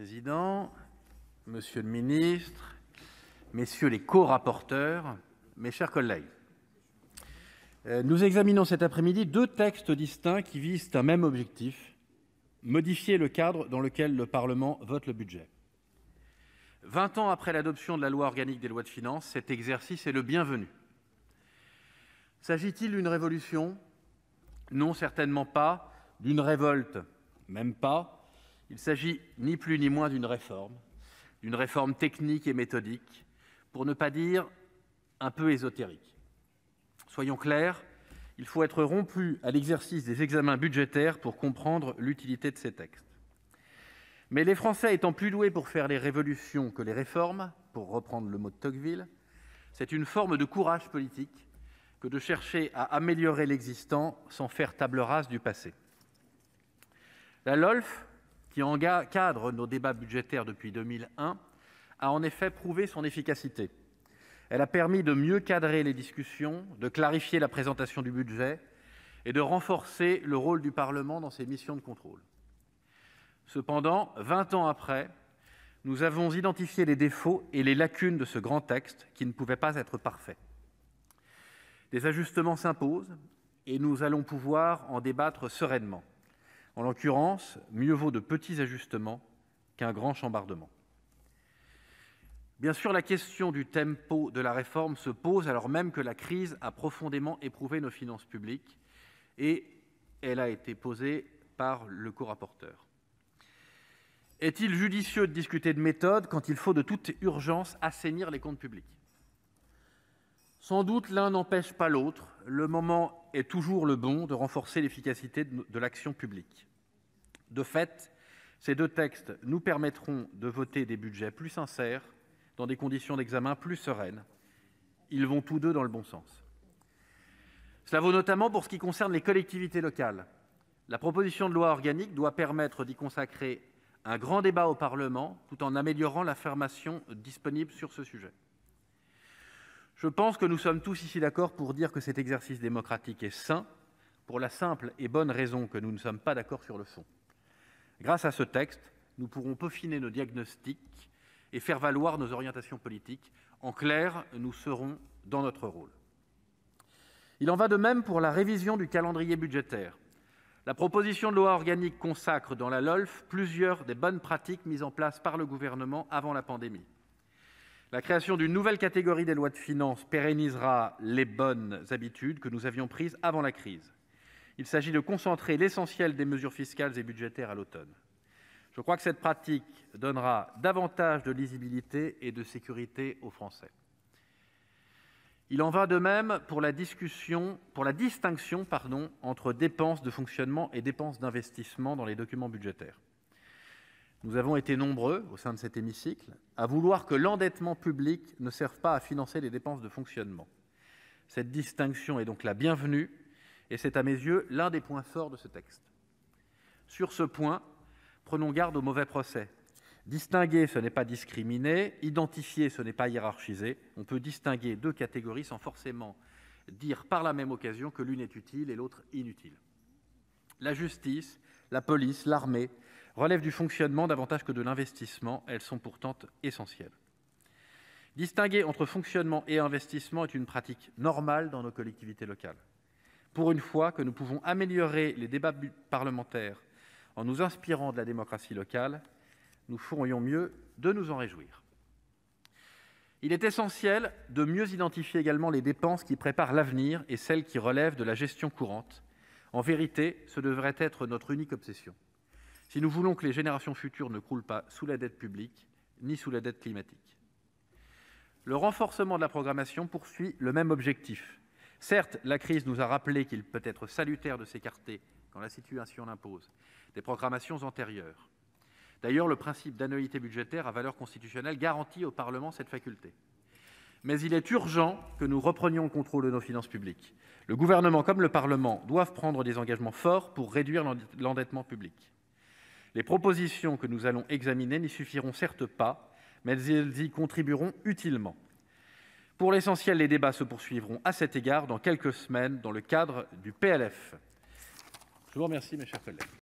président, monsieur le ministre, messieurs les corapporteurs, mes chers collègues, nous examinons cet après-midi deux textes distincts qui visent un même objectif: modifier le cadre dans lequel le Parlement vote le budget. Vingt ans après l'adoption de la loi organique des lois de finances, cet exercice est le bienvenu. S'agit-il d'une révolution? Non, certainement pas. D'une révolte? Même pas. Il s'agit ni plus ni moins d'une réforme, d'une réforme technique et méthodique, pour ne pas dire un peu ésotérique. Soyons clairs, il faut être rompu à l'exercice des examens budgétaires pour comprendre l'utilité de ces textes. Mais les Français étant plus doués pour faire les révolutions que les réformes, pour reprendre le mot de Tocqueville, c'est une forme de courage politique que de chercher à améliorer l'existant sans faire table rase du passé. La LOLF, qui encadre nos débats budgétaires depuis 2001, a en effet prouvé son efficacité. Elle a permis de mieux cadrer les discussions, de clarifier la présentation du budget et de renforcer le rôle du Parlement dans ses missions de contrôle. Cependant, vingt ans après, nous avons identifié les défauts et les lacunes de ce grand texte qui ne pouvaient pas être parfaits. Des ajustements s'imposent et nous allons pouvoir en débattre sereinement. En l'occurrence, mieux vaut de petits ajustements qu'un grand chambardement. Bien sûr, la question du tempo de la réforme se pose alors même que la crise a profondément éprouvé nos finances publiques et elle a été posée par le corapporteur. Est-il judicieux de discuter de méthode quand il faut de toute urgence assainir les comptes publics? Sans doute l'un n'empêche pas l'autre. Le moment est toujours le bon de renforcer l'efficacité de l'action publique. De fait, ces deux textes nous permettront de voter des budgets plus sincères, dans des conditions d'examen plus sereines. Ils vont tous deux dans le bon sens. Cela vaut notamment pour ce qui concerne les collectivités locales. La proposition de loi organique doit permettre d'y consacrer un grand débat au Parlement, tout en améliorant l'information disponible sur ce sujet. Je pense que nous sommes tous ici d'accord pour dire que cet exercice démocratique est sain, pour la simple et bonne raison que nous ne sommes pas d'accord sur le fond. Grâce à ce texte, nous pourrons peaufiner nos diagnostics et faire valoir nos orientations politiques. En clair, nous serons dans notre rôle. Il en va de même pour la révision du calendrier budgétaire. La proposition de loi organique consacre dans la LOLF plusieurs des bonnes pratiques mises en place par le Gouvernement avant la pandémie. La création d'une nouvelle catégorie des lois de finances pérennisera les bonnes habitudes que nous avions prises avant la crise. Il s'agit de concentrer l'essentiel des mesures fiscales et budgétaires à l'automne. Je crois que cette pratique donnera davantage de lisibilité et de sécurité aux Français. Il en va de même pour la, discussion, pour la distinction entre dépenses de fonctionnement et dépenses d'investissement dans les documents budgétaires. Nous avons été nombreux, au sein de cet hémicycle, à vouloir que l'endettement public ne serve pas à financer les dépenses de fonctionnement. Cette distinction est donc la bienvenue et c'est à mes yeux l'un des points forts de ce texte. Sur ce point, prenons garde au mauvais procès. Distinguer, ce n'est pas discriminer, identifier, ce n'est pas hiérarchiser. On peut distinguer deux catégories sans forcément dire par la même occasion que l'une est utile et l'autre inutile. La justice, la police, l'armée relèvent du fonctionnement davantage que de l'investissement, elles sont pourtant essentielles. Distinguer entre fonctionnement et investissement est une pratique normale dans nos collectivités locales pour une fois que nous pouvons améliorer les débats parlementaires en nous inspirant de la démocratie locale, nous ferions mieux de nous en réjouir. Il est essentiel de mieux identifier également les dépenses qui préparent l'avenir et celles qui relèvent de la gestion courante. En vérité, ce devrait être notre unique obsession, si nous voulons que les générations futures ne croulent pas sous la dette publique ni sous la dette climatique. Le renforcement de la programmation poursuit le même objectif Certes, la crise nous a rappelé qu'il peut être salutaire de s'écarter, quand la situation l'impose, des programmations antérieures. D'ailleurs, le principe d'annualité budgétaire à valeur constitutionnelle garantit au Parlement cette faculté. Mais il est urgent que nous reprenions le contrôle de nos finances publiques. Le Gouvernement comme le Parlement doivent prendre des engagements forts pour réduire l'endettement public. Les propositions que nous allons examiner n'y suffiront certes pas, mais elles y contribueront utilement. Pour l'essentiel, les débats se poursuivront à cet égard dans quelques semaines dans le cadre du PLF. Je vous remercie, mes chers collègues.